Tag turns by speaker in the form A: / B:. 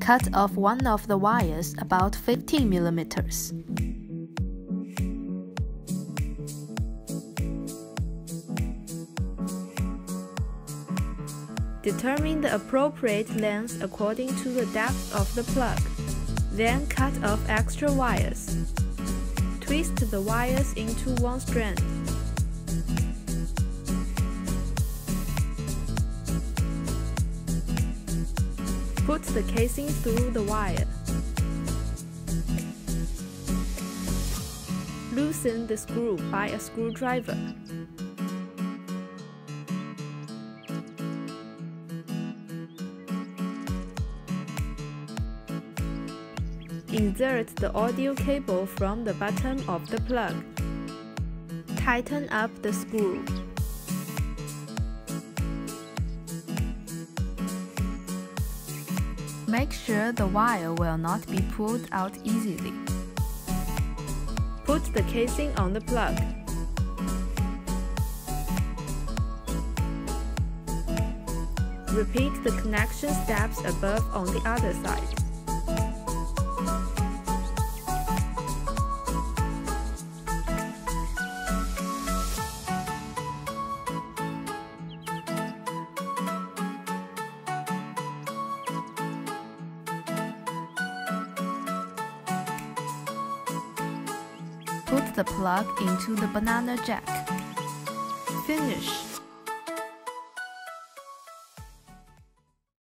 A: cut off one of the wires about 15 millimeters. Determine the appropriate length according to the depth of the plug. Then cut off extra wires. Twist the wires into one strand. Put the casing through the wire. Loosen the screw by a screwdriver. Insert the audio cable from the bottom of the plug. Tighten up the screw. Make sure the wire will not be pulled out easily. Put the casing on the plug. Repeat the connection steps above on the other side. Put the plug into the banana jack. Finish.